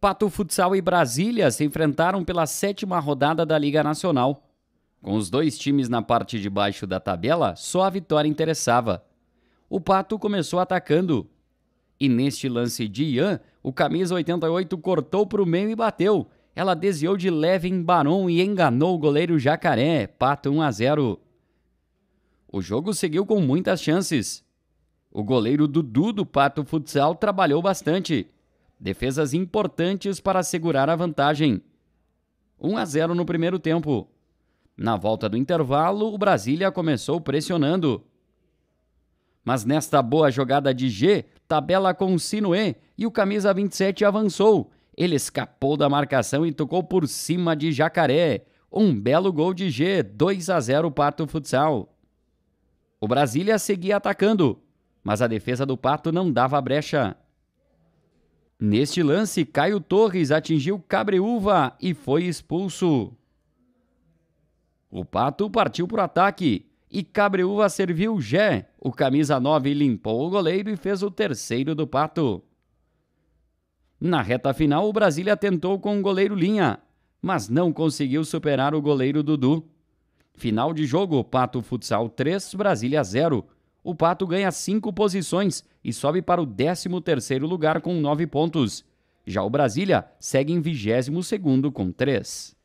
Pato Futsal e Brasília se enfrentaram pela sétima rodada da Liga Nacional. Com os dois times na parte de baixo da tabela, só a vitória interessava. O Pato começou atacando. E neste lance de Ian, o camisa 88 cortou para o meio e bateu. Ela desviou de leve em Barão e enganou o goleiro Jacaré. Pato 1 a 0. O jogo seguiu com muitas chances. O goleiro Dudu do Pato Futsal trabalhou bastante defesas importantes para segurar a vantagem. 1 a 0 no primeiro tempo. Na volta do intervalo, o Brasília começou pressionando. Mas nesta boa jogada de G, tabela com Sinuê e o camisa 27 avançou. Ele escapou da marcação e tocou por cima de Jacaré. Um belo gol de G, 2 a 0 Pato Futsal. O Brasília seguia atacando, mas a defesa do Pato não dava brecha. Neste lance, Caio Torres atingiu Cabreúva e foi expulso. O Pato partiu para o ataque e Cabreúva serviu Gé. O camisa 9 limpou o goleiro e fez o terceiro do Pato. Na reta final, o Brasília tentou com o goleiro Linha, mas não conseguiu superar o goleiro Dudu. Final de jogo, Pato Futsal 3, Brasília 0 o Pato ganha cinco posições e sobe para o 13º lugar com nove pontos. Já o Brasília segue em 22º com três.